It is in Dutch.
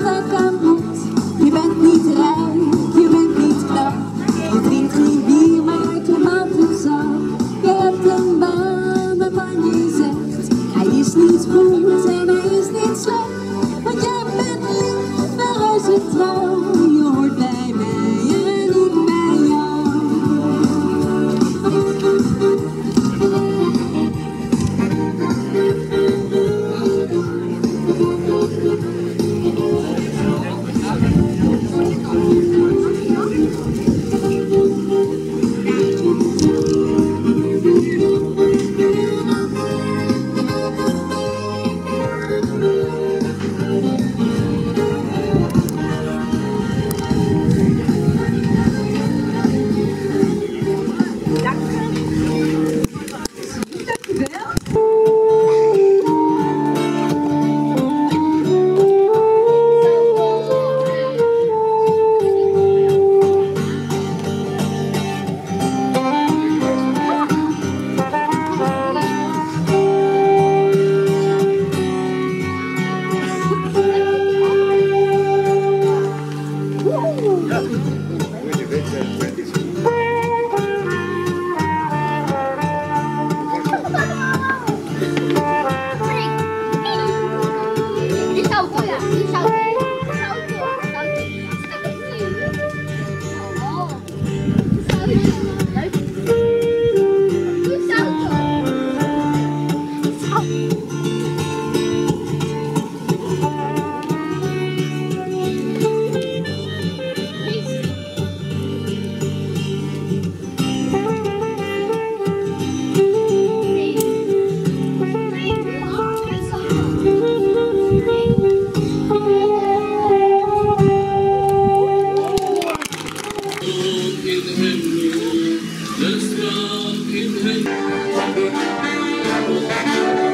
is. Je bent niet rijk, je bent niet knap. Je drinkt geen bier, maar tomatensap. Je hebt een baan waarvan je zegt. Hij is niet goed en hij is niet slecht. Want jij bent lief en reuze trouw. Let's go in heaven.